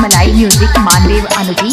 मलाई म्यूज़िक मानदेव अनुजी।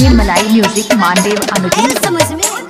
डीजे मलाई म्यूज़िक मानदेव अनुजी समझ में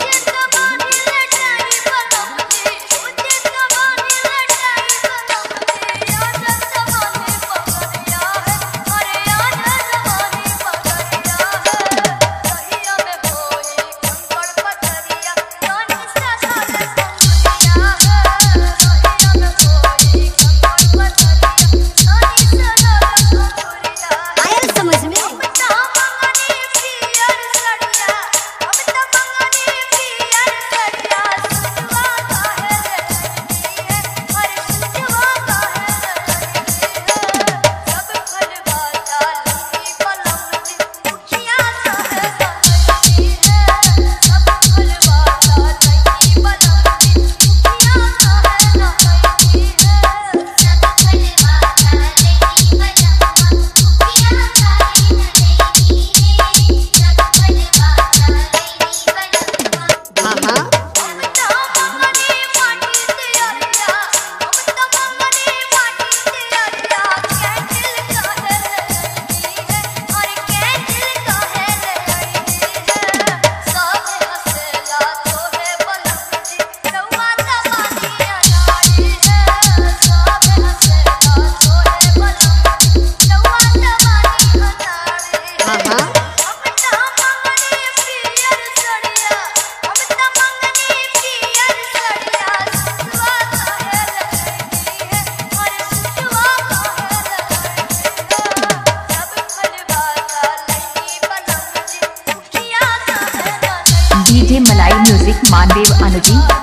म्यूज़िक मानदेव अनुजी